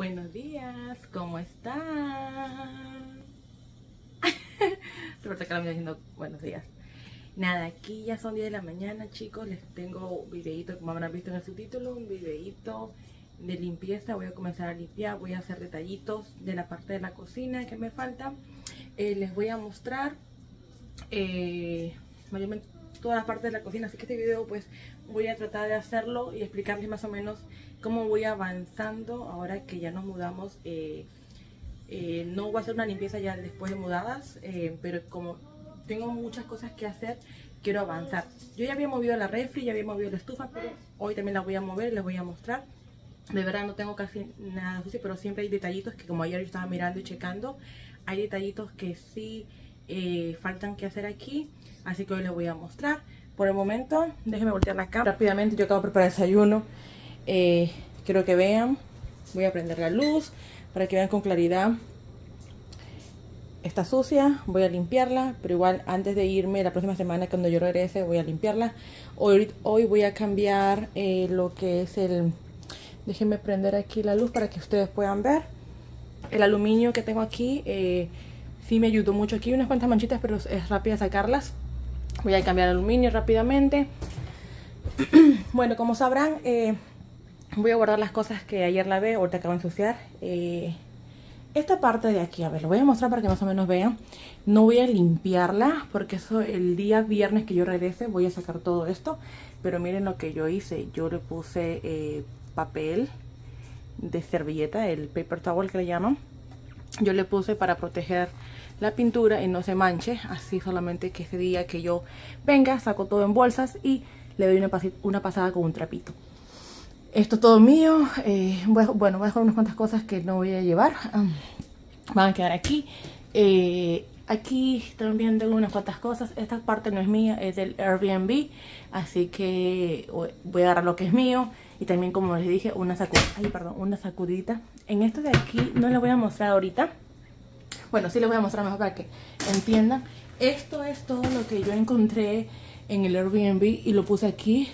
Buenos días, ¿cómo están? Roberta Carmen diciendo buenos días. Nada, aquí ya son 10 de la mañana, chicos. Les tengo un videito, como habrán visto en el subtítulo, un videito de limpieza. Voy a comenzar a limpiar, voy a hacer detallitos de la parte de la cocina que me falta. Eh, les voy a mostrar eh, toda la parte de la cocina. Así que este video pues voy a tratar de hacerlo y explicarles más o menos cómo voy avanzando ahora que ya nos mudamos. Eh, eh, no voy a hacer una limpieza ya después de mudadas, eh, pero como tengo muchas cosas que hacer, quiero avanzar. Yo ya había movido la refri, ya había movido la estufa, pero hoy también la voy a mover, les voy a mostrar. De verdad no tengo casi nada sucio, pero siempre hay detallitos que como ayer yo estaba mirando y checando, hay detallitos que sí faltan que hacer aquí, así que hoy les voy a mostrar. Por el momento, déjenme voltear la cámara rápidamente, yo acabo de preparar desayuno. Eh, quiero que vean, voy a prender la luz para que vean con claridad. Está sucia, voy a limpiarla, pero igual antes de irme la próxima semana cuando yo regrese voy a limpiarla. Hoy, hoy voy a cambiar eh, lo que es el... Déjenme prender aquí la luz para que ustedes puedan ver. El aluminio que tengo aquí eh, sí me ayudó mucho. Aquí unas cuantas manchitas, pero es rápida sacarlas. Voy a cambiar aluminio rápidamente. bueno, como sabrán, eh, voy a guardar las cosas que ayer lavé, ahorita acabo de ensuciar. Eh, esta parte de aquí, a ver, lo voy a mostrar para que más o menos vean. No voy a limpiarla porque eso el día viernes que yo regrese voy a sacar todo esto. Pero miren lo que yo hice. Yo le puse eh, papel de servilleta, el paper towel que le llaman. Yo le puse para proteger la pintura y no se manche. Así solamente que ese día que yo venga, saco todo en bolsas y le doy una, una pasada con un trapito. Esto es todo mío. Eh, bueno, voy a dejar unas cuantas cosas que no voy a llevar. van a quedar aquí. Eh, aquí también tengo unas cuantas cosas. Esta parte no es mía, es del Airbnb. Así que voy a agarrar lo que es mío. Y también, como les dije, una, Ay, perdón, una sacudita. En esto de aquí no les voy a mostrar ahorita. Bueno, sí les voy a mostrar mejor para que entiendan. Esto es todo lo que yo encontré en el Airbnb y lo puse aquí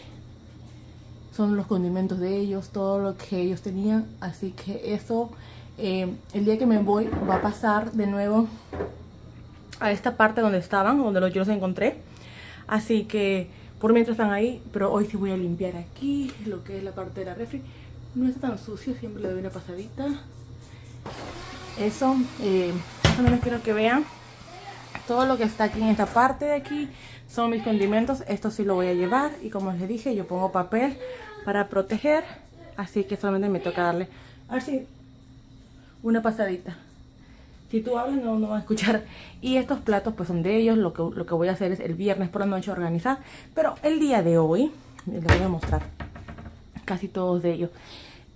son los condimentos de ellos, todo lo que ellos tenían. Así que eso, eh, el día que me voy, va a pasar de nuevo a esta parte donde estaban, donde yo los encontré. Así que por mientras están ahí, pero hoy sí voy a limpiar aquí, lo que es la parte de la refri. No está tan sucio, siempre le doy una pasadita. Eso, eh, más o quiero que vean todo lo que está aquí en esta parte de aquí son mis condimentos. Esto sí lo voy a llevar y como les dije, yo pongo papel para proteger. Así que solamente me toca darle, a ver si, una pasadita. Si tú hablas no, no va a escuchar. Y estos platos pues son de ellos. Lo que, lo que voy a hacer es el viernes por la noche organizar. Pero el día de hoy, les voy a mostrar casi todos de ellos.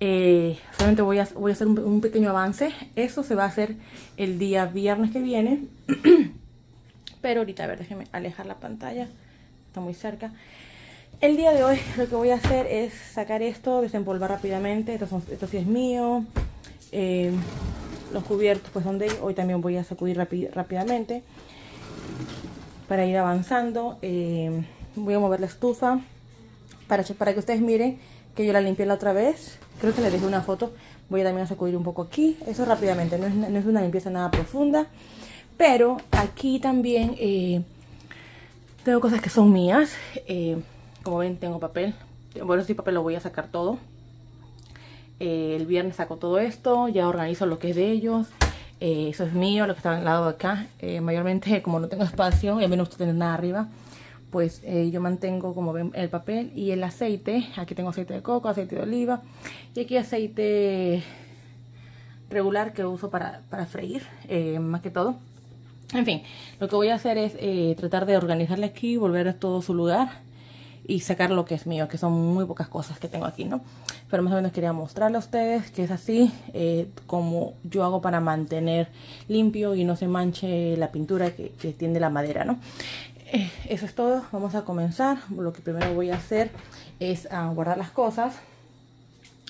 Eh, solamente voy a, voy a hacer un, un, pequeño avance. Eso se va a hacer el día viernes que viene. Pero ahorita, a ver, déjenme alejar la pantalla. Está muy cerca. El día de hoy lo que voy a hacer es sacar esto, desempolvar rápidamente. Esto, esto sí es mío. Eh, los cubiertos pues son de Hoy también voy a sacudir rápidamente para ir avanzando. Eh, voy a mover la estufa para, para que ustedes miren yo la limpié la otra vez. Creo que les dejé una foto. Voy también a sacudir un poco aquí. Eso rápidamente, no es, una limpieza nada profunda. Pero aquí también eh, tengo cosas que son mías. Eh, como ven, tengo papel. Bueno, si papel lo voy a sacar todo. Eh, el viernes saco todo esto. Ya organizo lo que es de ellos. Eso es mío, lo que está al lado de acá. Mayormente, como no tengo espacio y mí no gusta tener nada arriba, pues yo mantengo, como ven, el papel y el aceite. Aquí tengo aceite de coco, aceite de oliva. Y aquí aceite regular que uso para, para freír, más que todo. En fin, lo que voy a hacer es tratar de organizarle aquí, volver a todo su lugar y sacar lo que es mío, que son muy pocas cosas que tengo aquí, ¿no? Pero más o menos quería mostrarle a ustedes que es así eh, como yo hago para mantener limpio y no se manche la pintura que, tiene la madera, ¿no? Eh, eso es todo, vamos a comenzar. Lo que primero voy a hacer es ah, guardar las cosas,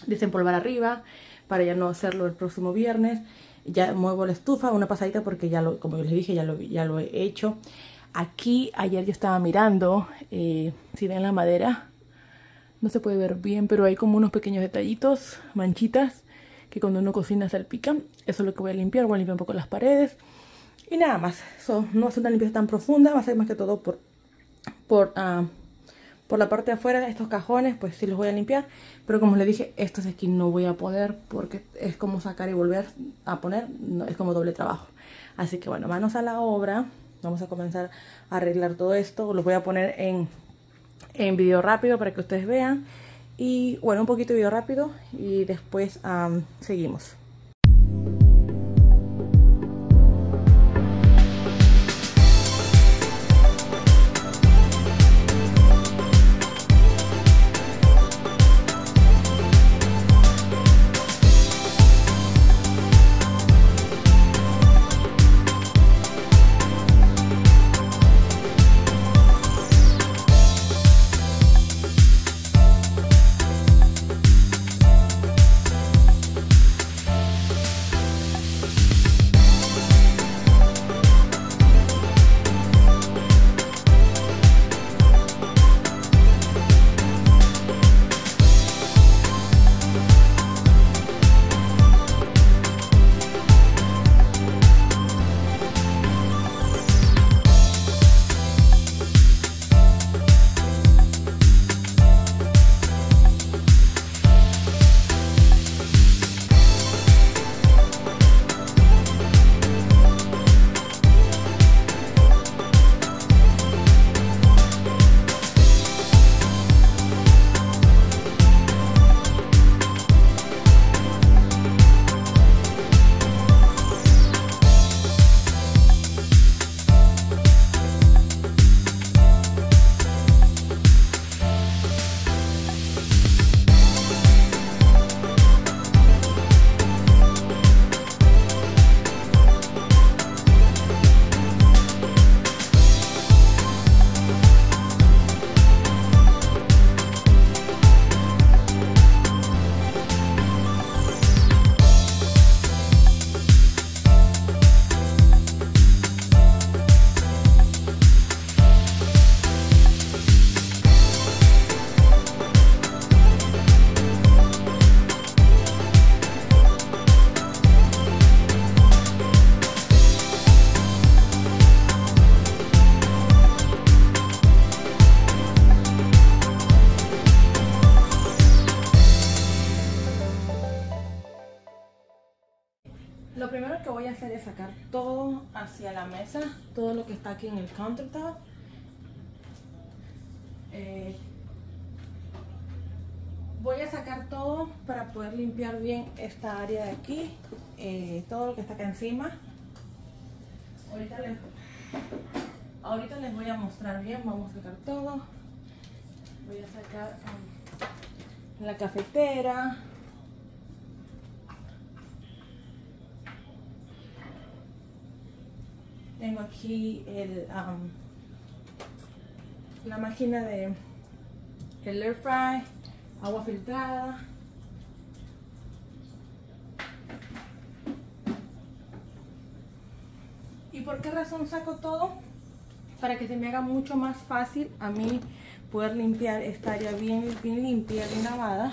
desempolvar arriba para ya no hacerlo el próximo viernes. Ya muevo la estufa, una pasadita porque ya lo, como les dije, ya lo, ya lo he hecho. Aquí ayer yo estaba mirando, eh, si ven la madera, no se puede ver bien, pero hay como unos pequeños detallitos, manchitas, que cuando uno cocina salpican. Eso es lo que voy a limpiar, voy a limpiar un poco las paredes. Y nada más, eso no va a ser una limpieza tan profunda, va a ser más que todo por, por, uh, por la parte de afuera estos cajones, pues sí los voy a limpiar. Pero como les dije, estos de aquí no voy a poder porque es como sacar y volver a poner, no, es como doble trabajo. Así que bueno, manos a la obra. Vamos a comenzar a arreglar todo esto. Los voy a poner en, en video rápido para que ustedes vean. Y bueno, un poquito de video rápido y después um, seguimos. Aquí en el countertop. Eh, voy a sacar todo para poder limpiar bien esta área de aquí, eh, todo lo que está acá encima. Ahorita les, voy a mostrar bien, vamos a sacar todo. Voy a sacar um, la cafetera, Tengo aquí el, um, la máquina de el air fry, agua filtrada. ¿Y por qué razón saco todo? Para que se me haga mucho más fácil a mí poder limpiar esta área bien, bien limpia, bien lavada.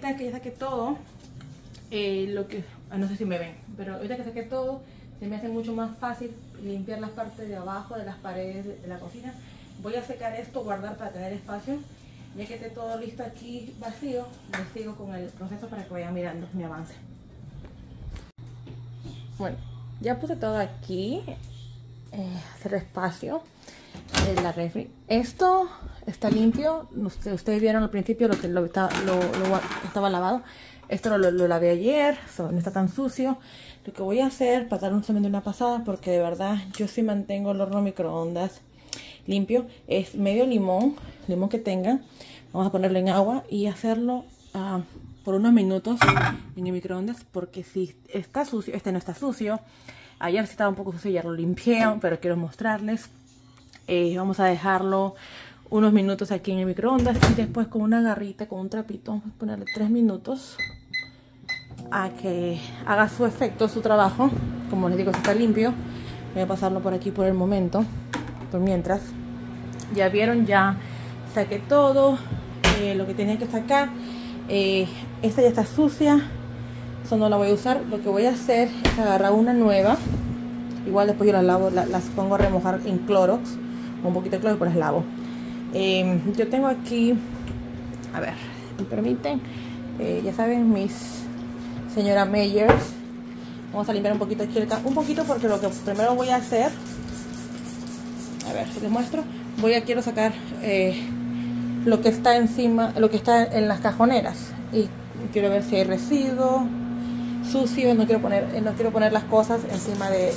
Ahorita que ya saqué todo, eh, lo que, ah, no sé si me ven, pero ahorita que saqué todo, se me hace mucho más fácil limpiar las partes de abajo de las paredes de la cocina. Voy a secar esto, guardar para tener espacio. Ya que esté todo listo aquí vacío, les sigo con el proceso para que vayan mirando mi avance. Bueno, ya puse todo aquí, eh, hacer espacio en la refri. Esto está limpio. Ustedes, vieron al principio lo que lo, estaba lavado. Esto lo, lavé ayer, no está tan sucio. Lo que voy a hacer, para dar un de una pasada, porque de verdad yo sí mantengo el horno microondas limpio, es medio limón, limón que tengan. Vamos a ponerlo en agua y hacerlo uh, por unos minutos en el microondas, porque si está sucio, este no está sucio. Ayer sí estaba un poco sucio, ya lo limpié, pero quiero mostrarles. Eh, vamos a dejarlo unos minutos aquí en el microondas y después con una garrita, con un trapito, vamos a ponerle tres minutos a que haga su efecto, su trabajo. Como les digo, está limpio. Voy a pasarlo por aquí por el momento. Por mientras. Ya vieron, ya saqué todo. Eh, lo que tenía que sacar. Eh, esta ya está sucia. Eso no la voy a usar. Lo que voy a hacer es agarrar una nueva. Igual después yo las lavo, las pongo a remojar en Clorox. Un poquito de Clorox, pues las lavo. Eh, yo tengo aquí, a ver, me permiten, ya saben, mis señora Meyers Vamos a limpiar un poquito aquí el un poquito porque lo que primero voy a hacer, a ver si les muestro, voy a quiero sacar eh, lo que está encima, lo que está en las cajoneras y quiero ver si hay residuos sucio, no quiero poner, eh, no quiero poner las cosas encima de,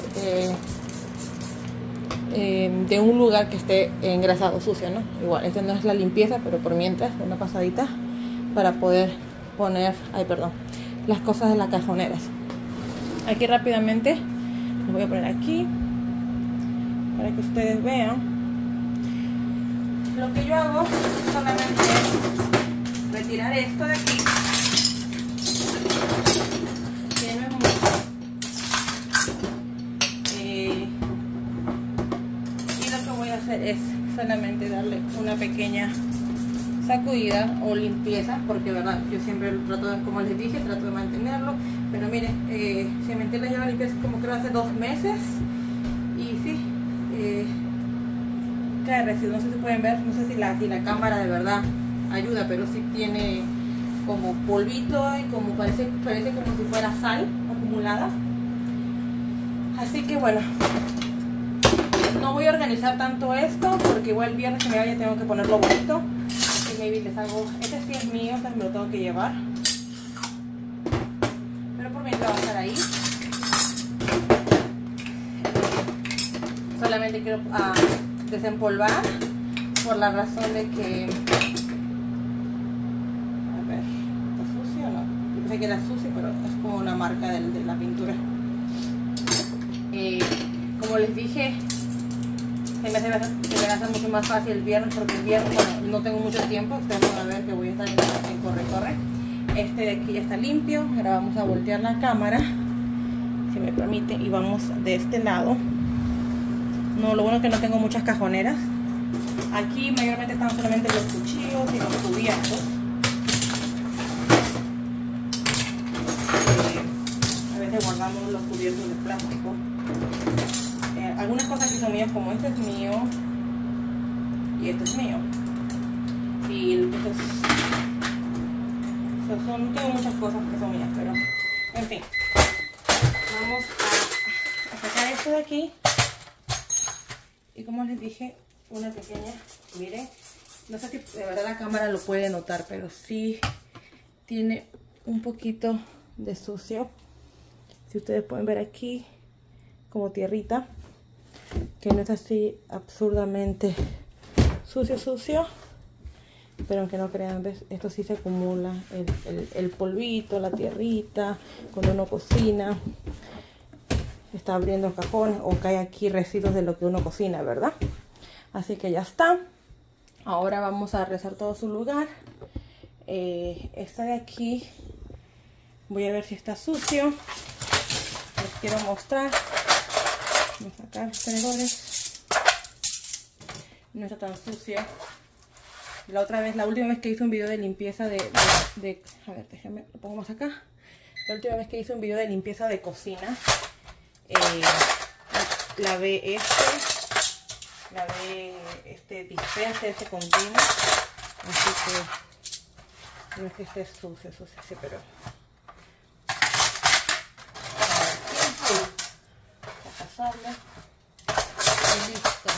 eh, un lugar que esté engrasado, sucio, ¿no? Igual, esta no es la limpieza, pero por mientras, una pasadita para poder poner, ay perdón, las cosas en las cajoneras. Aquí rápidamente lo voy a poner aquí para que ustedes vean. Lo que yo hago solamente es retirar esto de aquí es solamente darle una pequeña sacudida o limpieza porque verdad yo siempre trato de, como les dije trato de mantenerlo pero miren eh, cementé la lleva limpieza como creo hace dos meses y sí eh, cae residuo no sé si pueden ver no sé si la, si la cámara de verdad ayuda pero sí tiene como polvito y como parece, parece como si fuera sal acumulada. Así que bueno no voy a organizar tanto esto porque igual el viernes que me vaya tengo que ponerlo bonito maybe les hago, este sí es mío, este me lo tengo que llevar. Pero por mientras va a estar ahí. Solamente quiero uh, desempolvar por la razón de que... A ver, ¿está sucio o no? Yo pensé que era sucio, pero es como una marca de, de la pintura. Eh, como les dije, se me, hace, se mucho más fácil el viernes porque el viernes no tengo mucho tiempo, ustedes van a ver que voy a estar en, corre-corre. Este de aquí ya está limpio, ahora vamos a voltear la cámara, si me permite, y vamos de este lado. No, lo bueno es que no tengo muchas cajoneras. Aquí mayormente están solamente los cuchillos y los cubiertos. Eh, a veces guardamos los cubiertos de plástico algunas cosas que son mías, como este es mío y este es mío. Y estos son, muchas cosas que son mías, pero en fin. Vamos a, sacar esto de aquí. Y como les dije, una pequeña, miren, no sé si de verdad la cámara lo puede notar, pero sí tiene un poquito de sucio. Si ustedes pueden ver aquí, como tierrita que no es así absurdamente sucio, sucio. Pero aunque no crean, ¿ves? esto sí se acumula, el, polvito, la tierrita, cuando uno cocina, está abriendo cajones o cae aquí residuos de lo que uno cocina, ¿verdad? Así que ya está. Ahora vamos a rezar todo su lugar. Eh, esta de aquí, voy a ver si está sucio. Les quiero mostrar. Vamos a sacar los tenedores. No está tan sucia. La otra vez, la última vez que hice un video de limpieza de, a ver, déjenme, lo pongo más acá. La última vez que hice un video de limpieza de cocina, eh, lavé este, lavé este dispenser, este continuo. Así que no es que esté sucio, sucio, sí, pero listo.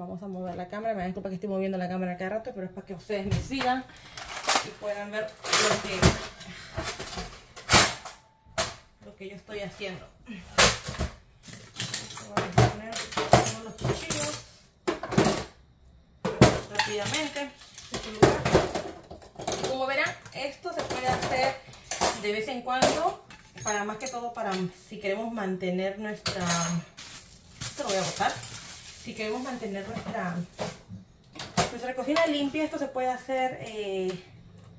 Vamos a mover la cámara. Me disculpa que estoy moviendo la cámara cada rato, pero es para que ustedes me sigan y puedan ver lo que, lo que yo estoy haciendo. Voy a poner los cuchillos rápidamente. Como verán, esto se puede hacer de vez en cuando para más que todo para si queremos mantener nuestra esto lo voy a botar si queremos mantener nuestra nuestra cocina limpia esto se puede hacer eh,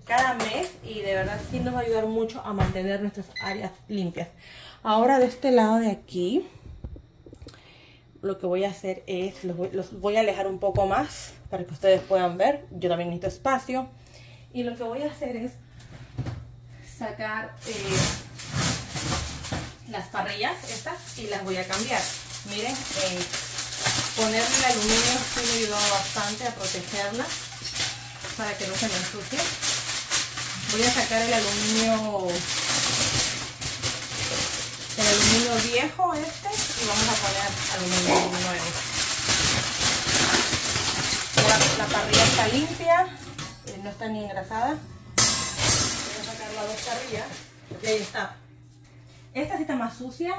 cada mes y de verdad sí nos va a ayudar mucho a mantener nuestras áreas limpias ahora de este lado de aquí lo que voy a hacer es, los voy, a alejar un poco más para que ustedes puedan ver. Yo también necesito espacio. Y lo que voy a hacer es sacar eh, las parrillas estas y las voy a cambiar. Miren, eh, ponerle el aluminio sí me ayudó bastante a protegerla para que no se me ensucie. Voy a sacar el aluminio el aluminio viejo este y vamos a poner aluminio nuevo. La, parrilla está limpia, eh, no está ni engrasada. Voy a sacar las dos parrillas y ahí está. Esta sí está más sucia.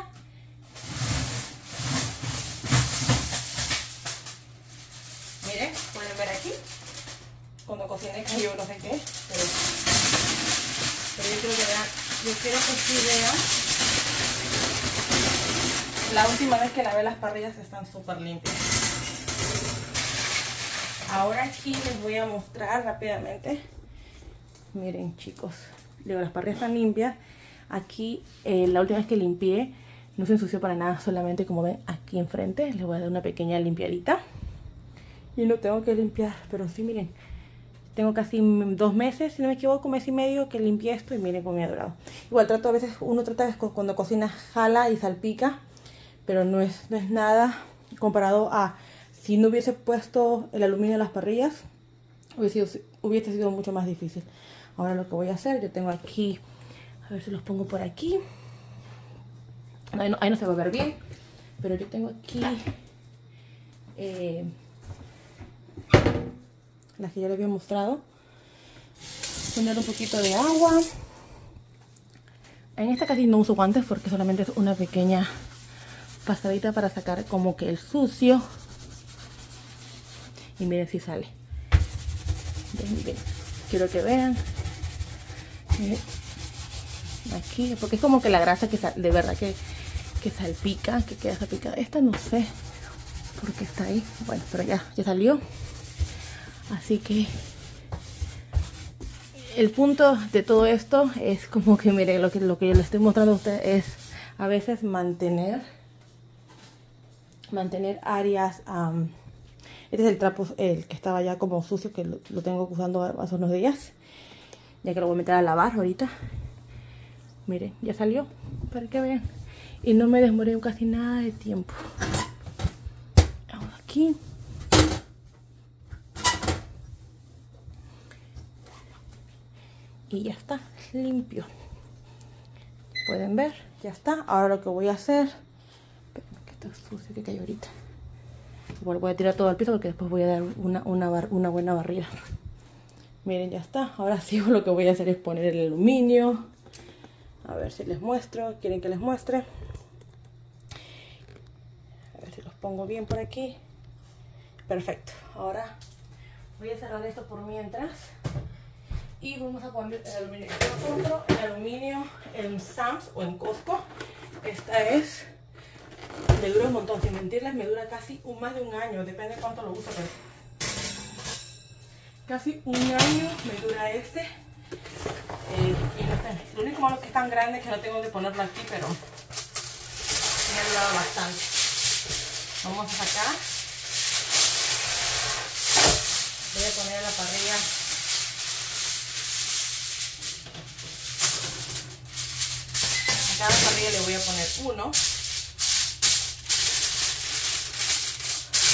Miren, pueden ver aquí. Cuando cociné yo no sé qué, pero, pero yo quiero que vean, yo quiero que sí vean la última vez que lavé las parrillas están súper limpias. Ahora aquí les voy a mostrar rápidamente. Miren chicos, digo, las parrillas están limpias. Aquí eh, la última vez que limpié no se ensució para nada, solamente como ven aquí enfrente les voy a dar una pequeña limpiadita. Y no tengo que limpiar, pero sí miren, tengo casi dos meses, si no me equivoco, un mes y medio que limpié esto y miren cómo me ha durado. Igual trato a veces, uno trata cuando cocina jala y salpica pero no es, no es nada comparado a si no hubiese puesto el aluminio en las parrillas, hubiese sido, hubiese sido mucho más difícil. Ahora lo que voy a hacer, yo tengo aquí, a ver si los pongo por aquí. Ahí no, ahí no se va a ver bien, pero yo tengo aquí eh, las que ya les había mostrado. Poner un poquito de agua. En esta casi no uso guantes porque solamente es una pequeña pasadita para sacar como que el sucio. Y miren si sale. Quiero que vean. Aquí, porque es como que la grasa que de verdad que, que salpica, que queda salpicada. Esta no sé por qué está ahí. Bueno, pero ya, ya salió. Así que el punto de todo esto es como que, miren, lo que, lo que yo les estoy mostrando a ustedes es a veces mantener mantener áreas. este es el trapo, el que estaba ya como sucio, que lo, tengo usando hace unos días. Ya que lo voy a meter a lavar ahorita. Miren, ya salió, para que vean. Y no me demoré casi nada de tiempo. Aquí. Y ya está, limpio. Pueden ver, ya está. Ahora lo que voy a hacer sucio que cae ahorita. Igual voy a tirar todo al piso porque después voy a dar una, una, buena barrida. Miren, ya está. Ahora sí lo que voy a hacer es poner el aluminio. A ver si les muestro. ¿Quieren que les muestre? A ver si los pongo bien por aquí. Perfecto. Ahora voy a cerrar esto por mientras. Y vamos a poner el aluminio. Yo compro el aluminio en Sam's o en Costco. Esta es me dura un montón, sin mentirles, me dura casi un, más de un año, depende de cuánto lo uso, pero casi un año me dura este. Eh, y lo único malo es que es tan grande que no tengo que ponerlo aquí, pero me ha durado bastante. Vamos a sacar. Voy a poner la parrilla cada parrilla le voy a poner uno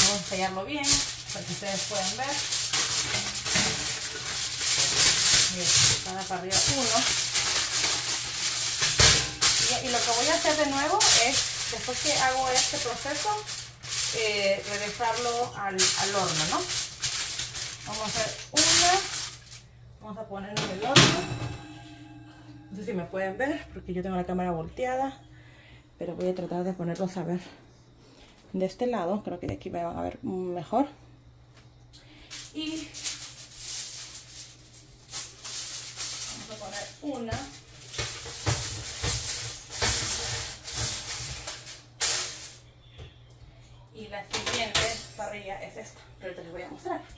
Vamos a sellarlo bien para que ustedes puedan ver. Bien, cada parrilla uno. Y, lo que voy a hacer de nuevo es, después que hago este proceso, eh, regresarlo al, al horno, ¿no? Vamos a hacer una. Vamos a poner en el horno. No sé si me pueden ver porque yo tengo la cámara volteada. Pero voy a tratar de ponerlos a ver de este lado, creo que de aquí me van a ver mejor. Y vamos a poner una. Y la siguiente parrilla es esta, pero te les voy a mostrar.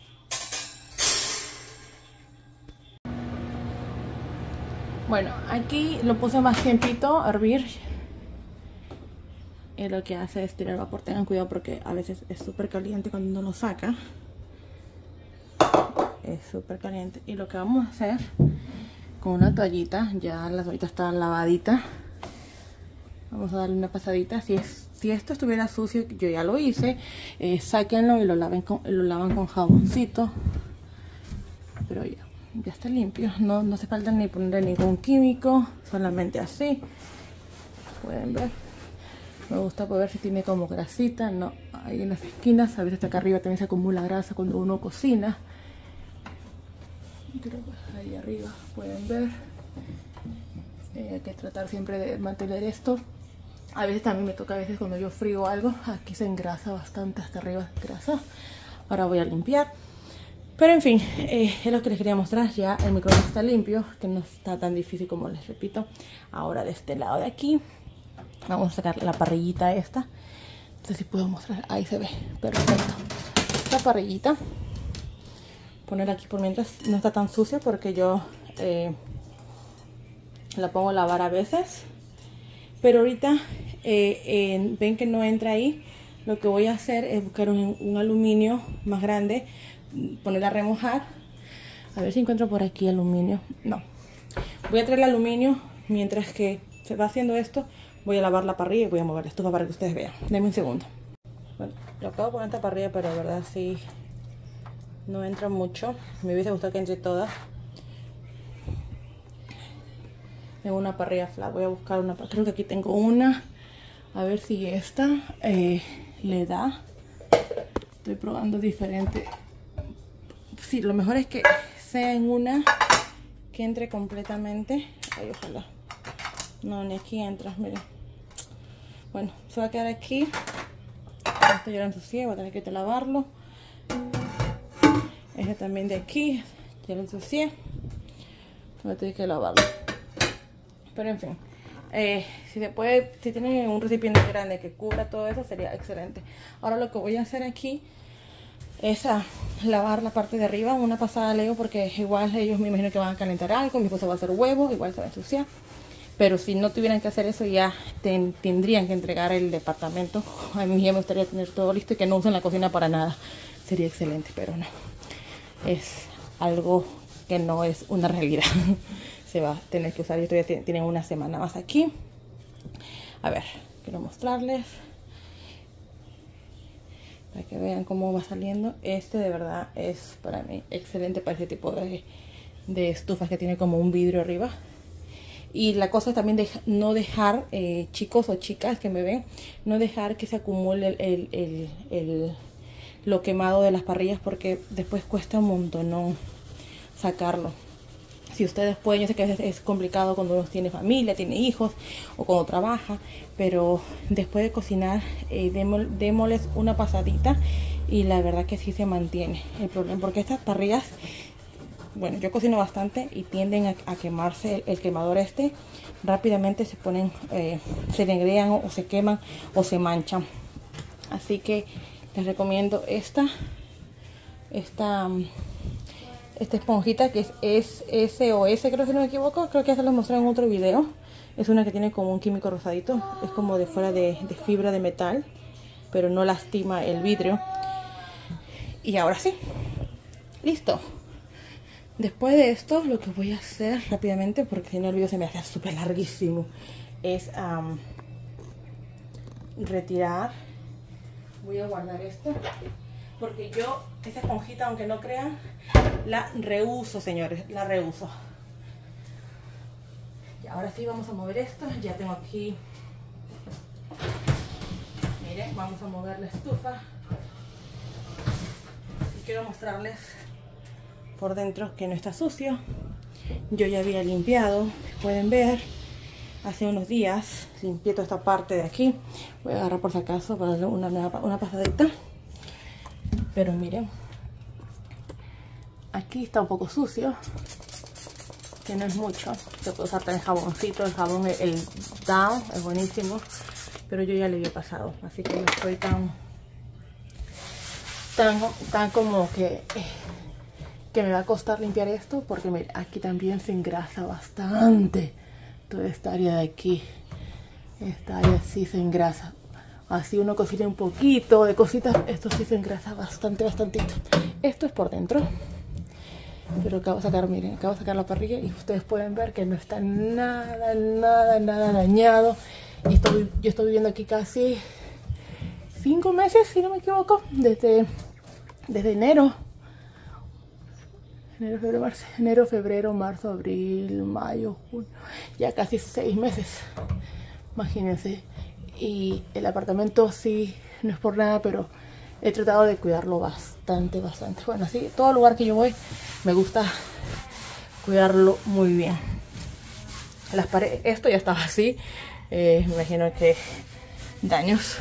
Bueno, aquí lo puse más tiempito a hervir y lo que hace es tirar vapor. Tengan cuidado porque a veces es súper caliente cuando uno lo saca. Es súper caliente. Y lo que vamos a hacer con una toallita, ya la toallita está lavadita. Vamos a darle una pasadita. Si, es, esto estuviera sucio, yo ya lo hice. Eh, sáquenlo y lo, laven con, lo lavan con jaboncito. Pero ya, ya está limpio. No, no hace falta ni poner ningún químico. Solamente así. Pueden ver. Me gusta poder ver si tiene como grasita. No, ahí en las esquinas. A veces acá arriba también se acumula grasa cuando uno cocina. ahí arriba pueden ver. Eh, hay que tratar siempre de mantener esto a veces también me toca a veces cuando yo frío algo, aquí se engrasa bastante hasta arriba grasa. Ahora voy a limpiar. Pero en fin, eh, es lo que les quería mostrar. Ya el microondas está limpio, que no está tan difícil como les repito. Ahora de este lado de aquí, vamos a sacar la parrillita esta. No sé si puedo mostrar. Ahí se ve. Perfecto. La parrillita. Poner aquí por mientras. No está tan sucia porque yo eh, la pongo a lavar a veces pero ahorita eh, ven que no entra ahí. Lo que voy a hacer es buscar un, aluminio más grande, ponerla a remojar. A ver si encuentro por aquí aluminio. No. Voy a traer el aluminio mientras que se va haciendo esto. Voy a lavar la parrilla y voy a mover la para que ustedes vean. Denme un segundo. Bueno, lo acabo de poner esta parrilla, pero de verdad sí no entra mucho. Me hubiese gustado que entre todas en una parrilla flat. Voy a buscar una, creo que aquí tengo una. A ver si esta eh, le da. Estoy probando diferente. Sí, lo mejor es que sea en una que entre completamente. Ay, ojalá. No, ni aquí entra, miren. Bueno, se va a quedar aquí. Esto ya lo ensucié, voy a tener que lavarlo. Este también de aquí, ya lo ensucié. Voy a tener que lavarlo. Pero en fin, eh, si se puede, si tienen un recipiente grande que cubra todo eso, sería excelente. Ahora lo que voy a hacer aquí es a lavar la parte de arriba, una pasada leo porque igual ellos me imagino que van a calentar algo, mi esposo va a hacer huevos, igual se va a ensuciar. Pero si no tuvieran que hacer eso ya tendrían que entregar el departamento. A mí ya me gustaría tener todo listo y que no usen la cocina para nada. Sería excelente, pero no. Es algo que no es una realidad. se va a tener que usar. Esto ya tienen una semana más aquí. A ver, quiero mostrarles. Para que vean cómo va saliendo. Este de verdad es para mí excelente para este tipo de, de estufas que tiene como un vidrio arriba. Y la cosa es también de no dejar, eh, chicos o chicas que me ven, no dejar que se acumule el, el, el, lo quemado de las parrillas porque después cuesta un montón sacarlo si ustedes pueden, yo sé que es, es complicado cuando uno tiene familia, tiene hijos o cuando trabaja, pero después de cocinar, eh, démosles una pasadita y la verdad que sí se mantiene el problema, porque estas parrillas, bueno, yo cocino bastante y tienden a, quemarse el, quemador este, rápidamente se ponen, eh, se negrean o, se queman o se manchan. Así que les recomiendo esta, esta esta esponjita que es, SOS, creo que no me equivoco, creo que ya se lo mostré en otro video. Es una que tiene como un químico rosadito, es como de fuera de, fibra de metal, pero no lastima el vidrio. Y ahora sí, listo. Después de esto, lo que voy a hacer rápidamente, porque si no el video se me hace súper larguísimo, es retirar. Voy a guardar esto porque yo esa esponjita, aunque no crean, la reuso, señores, la reuso. Y ahora sí vamos a mover esto, ya tengo aquí, miren, vamos a mover la estufa. Y quiero mostrarles por dentro que no está sucio. Yo ya había limpiado, pueden ver, hace unos días limpié toda esta parte de aquí. Voy a agarrar por si acaso para darle una, una pasadita pero miren aquí está un poco sucio que no es mucho. Se puede usar también jaboncito el jabón el down es buenísimo pero yo ya le había pasado así que no estoy tan tan, tan como que que me va a costar limpiar esto porque mira, aquí también se engrasa bastante toda esta área de aquí. Esta área sí se engrasa Así uno cocina un poquito de cositas. Esto sí se engrasa bastante, bastantito. Esto es por dentro. Pero acabo de sacar, miren, acabo de sacar la parrilla y ustedes pueden ver que no está nada, nada, nada dañado. Yo estoy viviendo aquí casi cinco meses, si no me equivoco, desde, desde enero. Enero, febrero, marzo, enero, febrero, marzo, abril, mayo, junio. Ya casi seis meses. Imagínense. Y el apartamento sí, no es por nada, pero he tratado de cuidarlo bastante, bastante. Bueno, así, todo lugar que yo voy me gusta cuidarlo muy bien. Las paredes, esto ya estaba así, eh, me imagino que daños,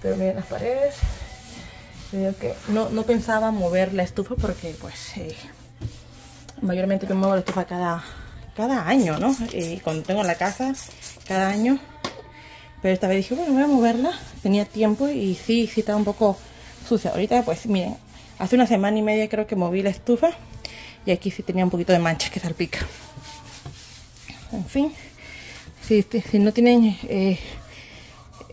pero miren las paredes. que no, no pensaba mover la estufa porque pues eh, mayormente yo muevo la estufa cada, cada año, ¿no? Y cuando tengo la casa, cada año. Pero esta vez dije, bueno, voy a moverla. Tenía tiempo y sí, sí estaba un poco sucia. Ahorita, pues, miren, hace una semana y media creo que moví la estufa. Y aquí sí tenía un poquito de mancha que salpica. En fin, si, si no tienen eh,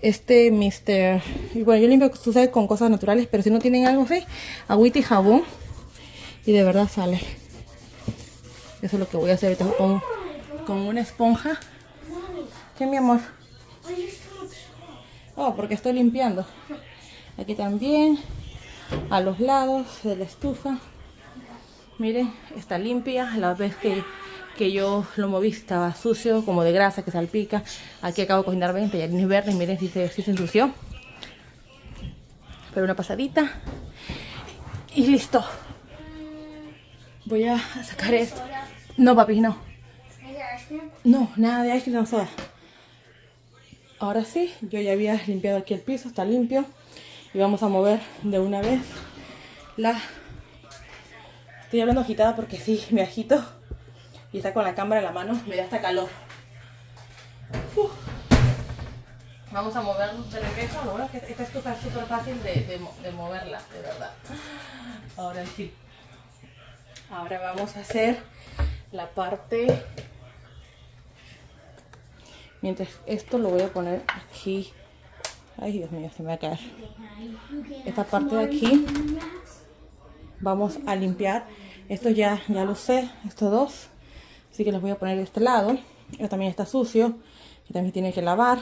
este Mister... Bueno, yo limpio sucede con cosas naturales, pero si no tienen algo así, agüita y jabón. Y de verdad sale. Eso es lo que voy a hacer ahorita con, con una esponja. ¿Qué, mi amor? Oh, porque estoy limpiando. Aquí también, a los lados de la estufa. Miren, está limpia. La vez que, que yo lo moví estaba sucio, como de grasa que salpica. Aquí acabo de cocinar 20 y ni verde. Miren si se, si se ensució. Pero una pasadita. Y listo. Voy a sacar esto. No, papi, no. No, nada de ice no soda. Ahora sí, yo ya había limpiado aquí el piso, está limpio. Y vamos a mover de una vez la... Estoy hablando agitada porque sí, me agito. Y está con la cámara en la mano, me da hasta calor. Vamos a mover de regreso. Lo bueno es que esta es súper fácil de moverla, de verdad. Ahora sí. Ahora vamos a hacer la parte mientras esto lo voy a poner aquí. Ay Dios mío se me va a caer. Esta parte de aquí vamos a limpiar. Esto ya ya lo sé estos dos. Así que los voy a poner de este lado. Esto también está sucio que también tiene que lavar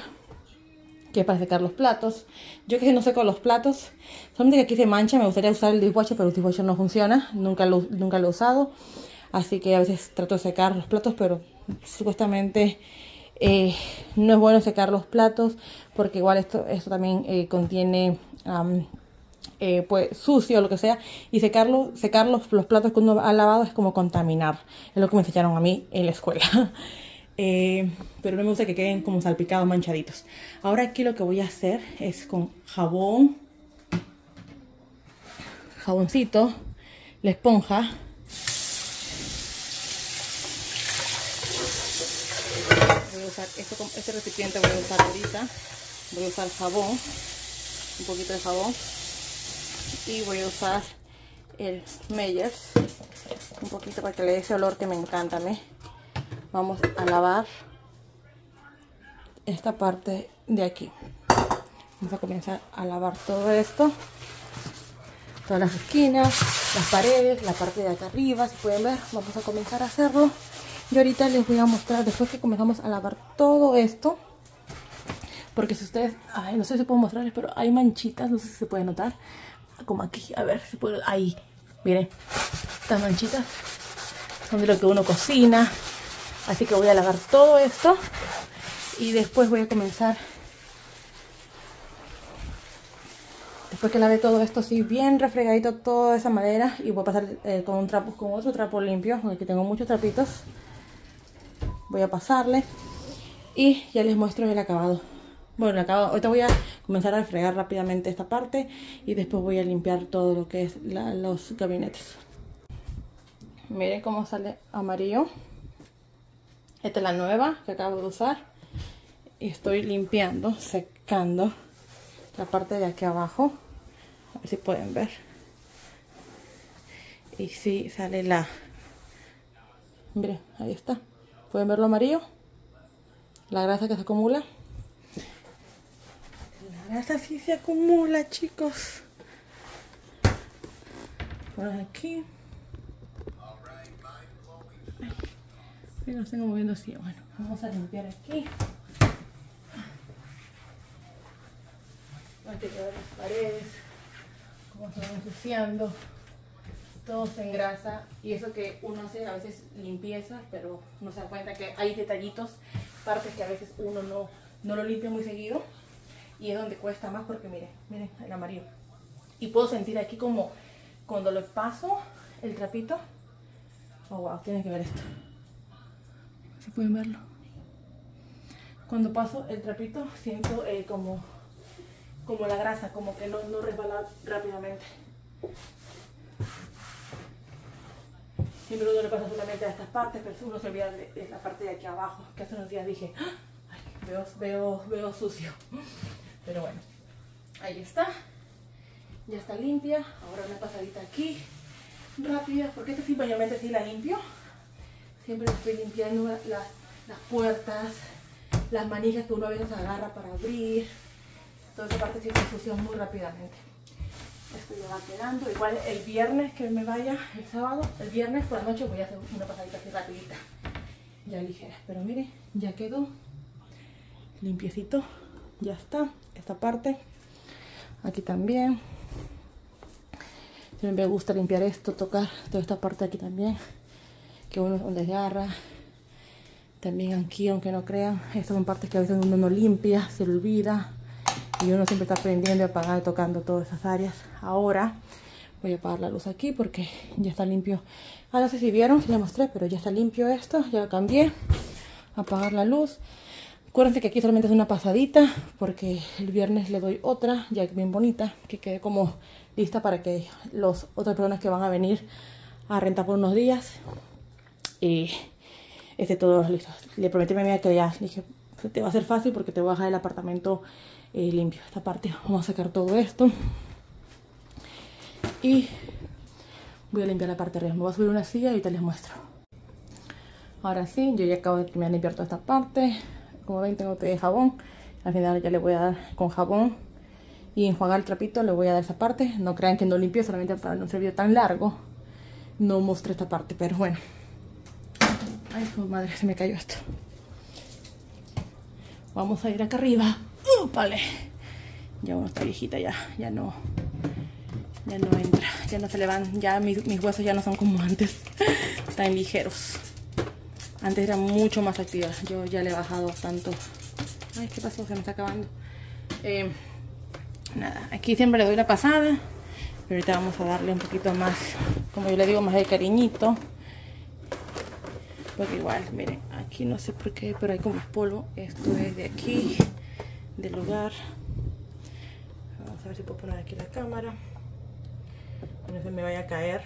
que es para secar los platos. Yo que no seco los platos solamente que aquí se mancha me gustaría usar el dishwasher pero el dishwasher no funciona nunca lo, nunca lo he usado. Así que a veces trato de secar los platos, pero supuestamente eh, no es bueno secar los platos porque igual esto, esto también eh, contiene eh, pues sucio o lo que sea y secar los, platos que uno ha lavado es como contaminar, es lo que me enseñaron a mí en la escuela. pero no me gusta que queden como salpicados, manchaditos. Ahora aquí lo que voy a hacer es con jabón, jaboncito, la esponja, este recipiente voy a usar ahorita. Voy a usar jabón un poquito de jabón. Y voy a usar el Meyers un poquito para que le dé ese olor que me encanta a vamos a lavar esta parte de aquí. Vamos a comenzar a lavar todo esto. Todas las esquinas las paredes la parte de acá arriba si pueden ver. Vamos a comenzar a hacerlo y ahorita les voy a mostrar, después que comenzamos a lavar todo esto, porque si ustedes, ay, no sé si puedo mostrarles, pero hay manchitas, no sé si se puede notar, como aquí, a ver si puedo, ahí, miren, estas manchitas son de lo que uno cocina, así que voy a lavar todo esto y después voy a comenzar después que lave todo esto así bien refregadito toda esa madera y voy a pasar eh, con un trapo con otro trapo limpio porque tengo muchos trapitos voy a pasarle y ya les muestro el acabado. Bueno, el acabado, ahorita voy a comenzar a fregar rápidamente esta parte y después voy a limpiar todo lo que es los gabinetes. Miren cómo sale amarillo. Esta es la nueva que acabo de usar y estoy limpiando, secando la parte de aquí abajo. A ver si pueden ver. Y si sale la miren, ahí está ¿Pueden ver lo amarillo? La grasa que se acumula. grasa sí se acumula, chicos. Por aquí. Me lo tengo moviendo así. Bueno, vamos a limpiar aquí. Hay las paredes, cómo se van ensuciando. Todo se engrasa y eso que uno hace a veces limpieza, pero no se da cuenta que hay detallitos, partes que a veces uno no, no lo limpia muy seguido y es donde cuesta más porque miren, miren el amarillo. Y puedo sentir aquí como cuando lo paso el trapito. Oh wow, tienen que ver esto. Si pueden verlo. Cuando paso el trapito siento eh, como, como la grasa, como que no, no resbala rápidamente. Siempre le pasa solamente a estas partes, pero uno se olvida de, la parte de aquí abajo, que hace unos días dije, Ay, veo, veo, veo sucio. Pero bueno, ahí está. Ya está limpia. Ahora una pasadita aquí, rápida, porque esta sí mayormente sí la limpio. Siempre estoy limpiando las, las puertas, las manijas que uno a veces agarra para abrir. Toda esa parte sí se muy rápidamente. Esto ya va quedando. Igual el viernes que me vaya, el sábado, el viernes por la noche voy a hacer una pasadita así rapidita. Ya ligera. Pero mire, ya quedó limpiecito. Ya está. Esta parte. Aquí también. Siempre me gusta limpiar esto, tocar toda esta parte aquí también. Que uno donde agarra. También aquí, aunque no crean, estas son partes que a veces uno no limpia, se olvida y uno siempre está aprendiendo y apagando y tocando todas esas áreas. Ahora voy a apagar la luz aquí porque ya está limpio. Ah, no sé si vieron, si les mostré, pero ya está limpio esto, ya lo cambié. Apagar la luz. Acuérdense que aquí solamente es una pasadita porque el viernes le doy otra, ya bien bonita, que quede como lista para que los otras personas que van a venir a rentar por unos días y esté todo listo. Le prometí a mi amiga que ya dije, te va a ser fácil porque te voy a dejar el apartamento eh, limpio. Esta parte vamos a sacar todo esto. Y voy a limpiar la parte de arriba. Me voy a subir una silla y ahorita les muestro. Ahora sí, yo ya acabo de limpiar toda esta parte. Como ven, tengo de jabón. Al final ya le voy a dar con jabón y enjuagar el trapito. Le voy a dar esa parte. No crean que no limpio, solamente para no ser video tan largo. No mostré esta parte, pero bueno. Ay, madre, se me cayó esto. Vamos a ir acá arriba. Vale. Ya uno está viejita, ya, ya no. Ya no entra, ya no se le van, ya mis, huesos ya no son como antes, tan ligeros. Antes era mucho más activa, yo ya le he bajado tanto. Ay, ¿qué pasó? Se me está acabando. Eh, nada, aquí siempre le doy la pasada. Pero ahorita vamos a darle un poquito más, como yo le digo, más de cariñito. Porque igual, miren, aquí no sé por qué, pero hay como polvo. Esto es de aquí del lugar. Vamos a ver si puedo poner aquí la cámara. No se me vaya a caer.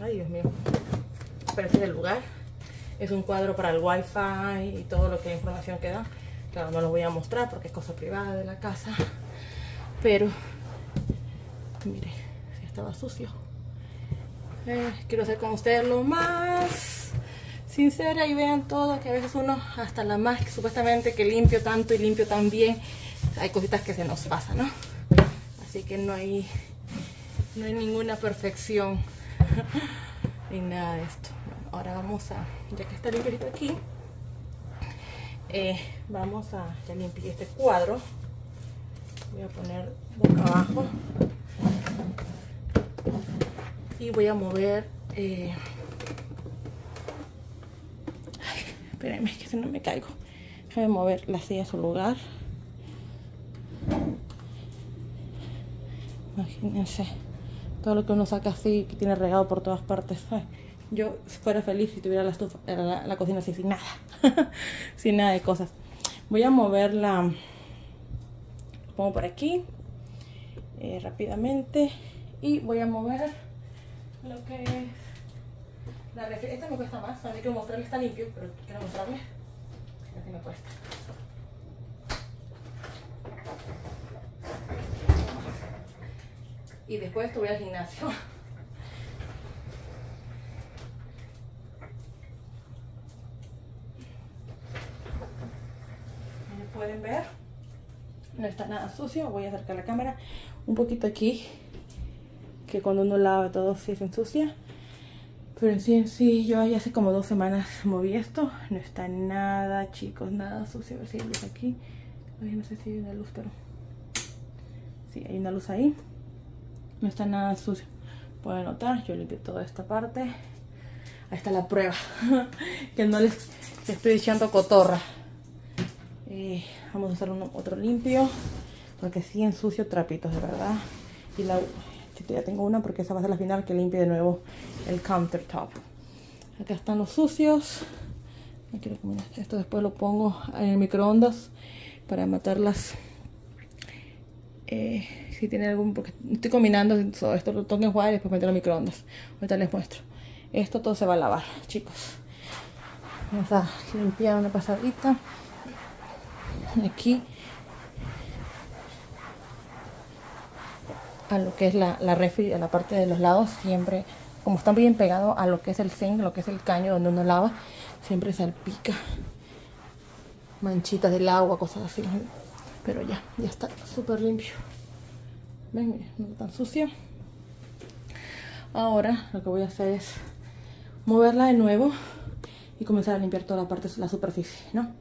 Ay, Dios mío. Pero este es el lugar. Es un cuadro para el wifi y todo lo que información que da. Claro, no lo voy a mostrar porque es cosa privada de la casa. Pero, mire, estaba sucio. Eh, quiero ser con ustedes lo más sincera y vean todo, que a veces uno, hasta la más supuestamente que limpio tanto y limpio tan bien, hay cositas que se nos pasan, ¿no? Así que no hay, no hay ninguna perfección en nada de esto. ahora vamos a, ya que está limpio aquí, eh, vamos a limpiar este cuadro. Voy a poner boca abajo y voy a mover eh, Espérenme, que si no me caigo. Déjame mover la silla a su lugar. Imagínense. Todo lo que uno saca así, que tiene regado por todas partes. yo fuera feliz si tuviera la, estufa, la, cocina así, sin nada. sin nada de cosas. Voy a mover la... Lo pongo por aquí. Eh, rápidamente. Y voy a mover lo que es la esta me cuesta más, hay que mostrarle está limpio, pero quiero mostrarle. Así me cuesta. Y después voy al gimnasio. pueden ver no está nada sucio. Voy a acercar la cámara un poquito aquí, que cuando uno lava todo sí se ensucia. Pero en sí, en sí, yo ahí hace como dos semanas moví esto. No está nada, chicos, nada sucio. A ver si hay luz aquí. no sé si hay una luz, pero... Sí, hay una luz ahí. No está nada sucio. Pueden notar, yo limpié toda esta parte. Ahí está la prueba. que no les estoy echando cotorra. Eh, vamos a usar uno, otro limpio. Porque sí ensucio trapitos, de verdad. Y la ya tengo una porque esa va a ser la final que limpie de nuevo el countertop. Acá están los sucios. Esto después lo pongo en el microondas para matarlas. Eh, si tiene algún... porque estoy combinando esto lo tengo en jugar y después meterlo en microondas. Ahorita les muestro. Esto todo se va a lavar, chicos. Vamos a limpiar una pasadita. Aquí a lo que es la, la refri, a la parte de los lados, siempre, como están bien pegados a lo que es el zinc, lo que es el caño donde uno lava, siempre salpica manchitas del agua, cosas así. Pero ya, ya está súper limpio. Ven, no está tan sucio. Ahora lo que voy a hacer es moverla de nuevo y comenzar a limpiar toda la parte la superficie, ¿no?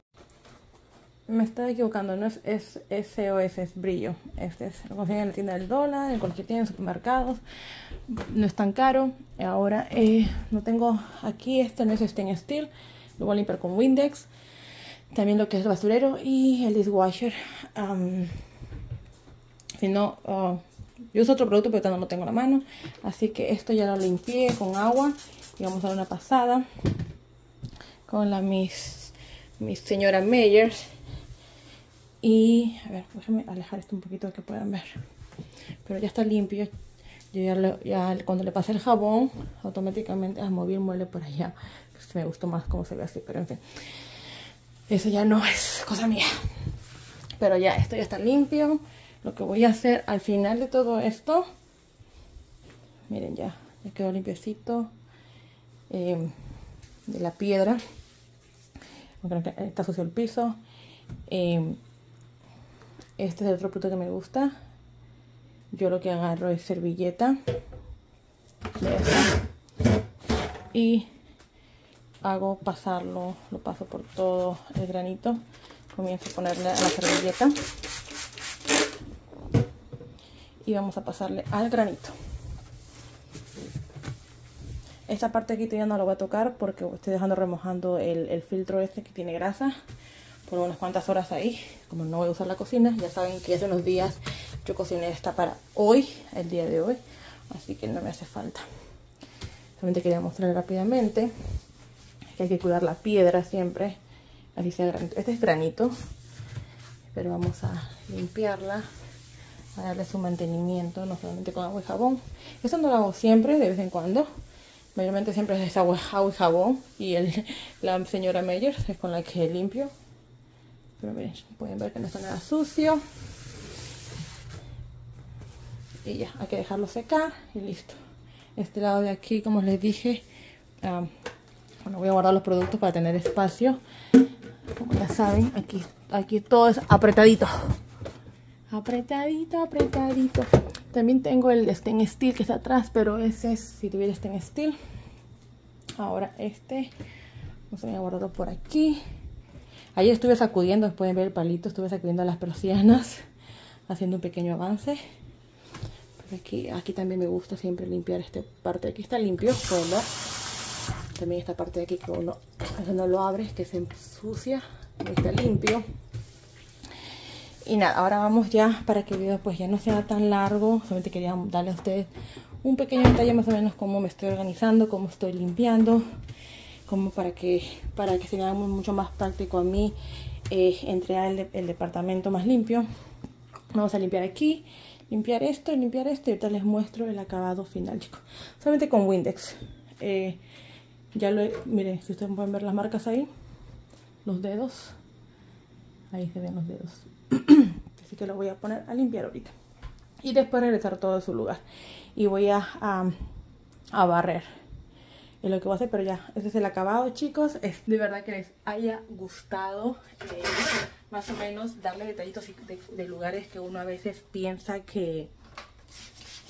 Me estaba equivocando, no es, es SOS, es brillo. Este es, lo consiguen en la tienda del dólar, en cualquier tienda, en supermercados. No es tan caro. Ahora eh, no tengo aquí, este no es stainless steel. Lo voy a limpiar con Windex. También lo que es el basurero y el dishwasher. si no, uh, yo uso otro producto, pero no lo tengo en la mano. Así que esto ya lo limpié con agua. Y vamos a dar una pasada con la mis, mis señora Meyers y, a ver, déjame alejar esto un poquito que puedan ver. Pero ya está limpio. Yo ya, cuando le pasé el jabón, automáticamente ah, moví el mueble por allá. me gustó más cómo se ve así, pero en fin. Eso ya no es cosa mía. Pero ya, esto ya está limpio. Lo que voy a hacer al final de todo esto, miren ya, ya quedó limpiecito eh, de la piedra. Está sucio el piso. Eh, este es el otro producto que me gusta. Yo lo que agarro es servilleta. Y hago pasarlo, lo paso por todo el granito. Comienzo a ponerle a la servilleta. Y vamos a pasarle al granito. Esta parte aquí todavía no lo voy a tocar porque estoy dejando remojando el, el filtro este que tiene grasa por unas cuantas horas ahí. Como no voy a usar la cocina, ya saben que hace unos días yo cociné esta para hoy, el día de hoy. Así que no me hace falta. Solamente quería mostrar rápidamente que hay que cuidar la piedra siempre. Así sea granito. Este es granito, pero vamos a limpiarla, a darle su mantenimiento, no solamente con agua y jabón. Eso no lo hago siempre, de vez en cuando. Mayormente siempre es agua, y jabón. Y la señora Meyer es con la que limpio. Pero miren, pueden ver que no está nada sucio. Y ya, hay que dejarlo secar y listo. Este lado de aquí, como les dije, bueno, voy a guardar los productos para tener espacio. Como ya saben, aquí, aquí todo es apretadito. Apretadito, apretadito. También tengo el stainless steel que está atrás, pero ese es si tuviera stainless steel. Ahora este, vamos a guardarlo por aquí. Ayer estuve sacudiendo, pueden ver el palito, estuve sacudiendo las persianas, haciendo un pequeño avance. aquí, también me gusta siempre limpiar esta parte de aquí. Está limpio, pueden ver. También esta parte de aquí que uno no lo abre, que se ensucia. Está limpio. Y nada, ahora vamos ya para que el video pues ya no sea tan largo. Solamente quería darle a ustedes un pequeño detalle más o menos cómo me estoy organizando, cómo estoy limpiando como para que para que sea mucho más práctico a mí eh, entregar el, departamento más limpio. Vamos a limpiar aquí limpiar esto limpiar esto y ahorita les muestro el acabado final chicos. Solamente con Windex. Eh, ya lo he, miren si ustedes pueden ver las marcas ahí los dedos. Ahí se ven los dedos. Así que lo voy a poner a limpiar ahorita. Y después regresar todo a su lugar. Y voy a, a barrer es lo que voy a hacer, pero ya, este es el acabado, chicos. Es de verdad que les haya gustado. Eh, más o menos darle detallitos de, lugares que uno a veces piensa que,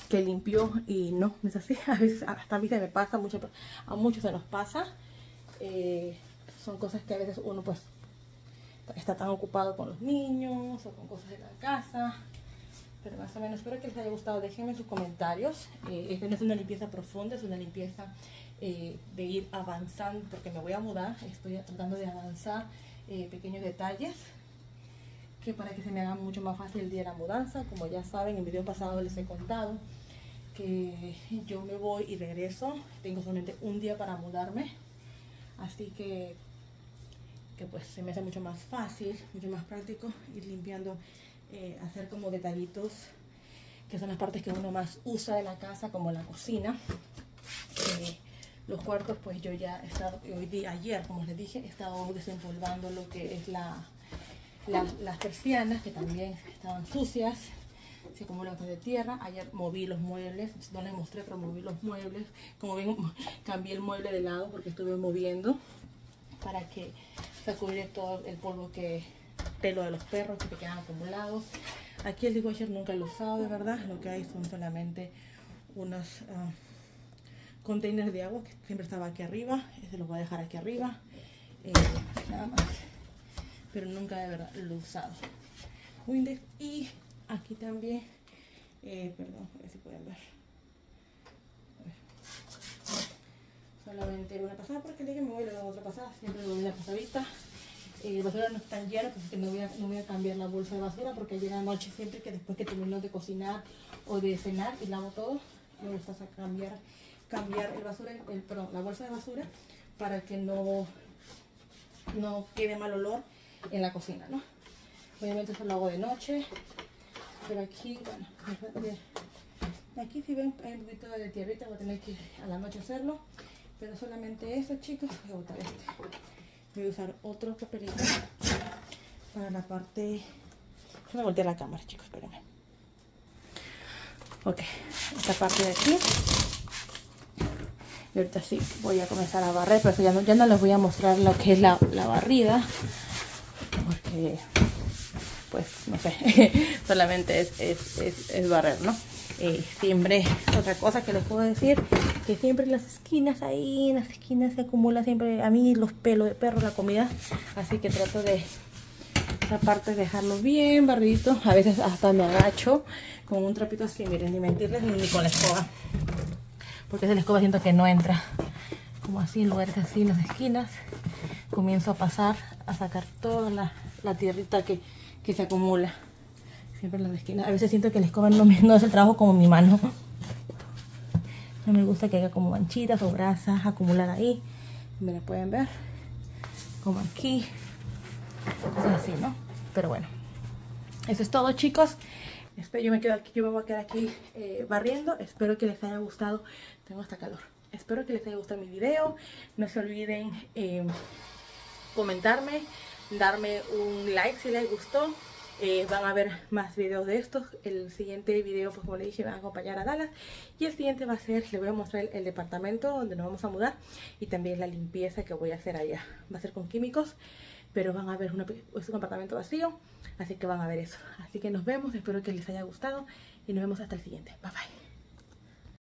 que limpió y no, no es así. A veces hasta a mí se me pasa, mucho, a muchos se nos pasa. Eh, son cosas que a veces uno pues está tan ocupado con los niños o con cosas de la casa. Pero más o menos espero que les haya gustado. Déjenme sus comentarios. Eh, esta no es una limpieza profunda, es una limpieza eh, de ir avanzando porque me voy a mudar. Estoy tratando de avanzar pequeños detalles que para que se me haga mucho más fácil el día de la mudanza. Como ya saben, en el video pasado les he contado que yo me voy y regreso. Tengo solamente un día para mudarme. Así que, que pues se me hace mucho más fácil, mucho más práctico ir limpiando, eh, hacer como detallitos que son las partes que uno más usa de la casa, como la cocina. Eh, los cuartos, pues yo ya he estado, hoy día, ayer, como les dije, he estado desempolvando lo que es la, las persianas que también estaban sucias, se acumulan de tierra. Ayer moví los muebles, no les mostré, pero moví los muebles. Como ven, cambié el mueble de lado porque estuve moviendo para que se cubriera todo el polvo que pelo de los perros que quedan acumulados. Aquí el dishwasher nunca lo he usado, de verdad. Lo que hay son solamente unos uh, containers de agua que siempre estaba aquí arriba. Este lo voy a dejar aquí arriba. Eh, nada más pero nunca de verdad lo he usado. Windex y aquí también, eh, perdón, a ver si pueden ver. Solamente una pasada porque le dije me voy a la otra pasada, siempre le doy la pasadita. Eh, la basura no está llena, pues que no voy, a, no voy a cambiar la bolsa de basura porque ayer anoche siempre que después que termino de cocinar o de cenar y lavo todo, me gusta cambiar, cambiar el basura, el, perdón, la bolsa de basura para que no, no quede mal olor en la cocina, ¿no? Obviamente eso lo hago de noche, pero aquí, bueno, aquí si ven hay un poquito de tierrita, voy a tener que a la noche hacerlo, pero solamente eso, chicos, voy a botar este. Voy a usar otro papelito para la parte... Voy a voltear la cámara, chicos, espérenme. Ok, esta parte de aquí. Y ahorita sí voy a comenzar a barrer, pero ya no, ya no les voy a mostrar lo que es la, la barrida porque pues no sé, solamente es, es, es, barrer, ¿no? Eh, siempre, otra cosa que les puedo decir, que siempre en las esquinas ahí, en las esquinas se acumula siempre a mí los pelos de perro, la comida, así que trato de esa parte dejarlo bien barridito, a veces hasta me agacho con un trapito así, miren, ni mentirles ni con la escoba, porque esa la escoba siento que no entra, como así en lugares así en las esquinas, comienzo a pasar a sacar toda la, tierrita que, que, se acumula siempre en la esquina. A veces siento que la escoba no, no es el trabajo como mi mano. No me gusta que haya como manchitas o grasas acumular ahí. Me la pueden ver. Como aquí. así, ¿no? Pero bueno. Eso es todo, chicos. Yo me quedo aquí, yo me voy a quedar aquí eh, barriendo. Espero que les haya gustado. Tengo hasta calor. Espero que les haya gustado mi video. No se olviden eh, comentarme, darme un like si les gustó. Eh, van a ver más videos de estos. El siguiente video, pues como les dije, va a acompañar a Dallas. Y el siguiente va a ser, les voy a mostrar el, departamento donde nos vamos a mudar. Y también la limpieza que voy a hacer allá. Va a ser con químicos. Pero van a ver, un apartamento vacío. Así que van a ver eso. Así que nos vemos. Espero que les haya gustado. Y nos vemos hasta el siguiente. Bye bye.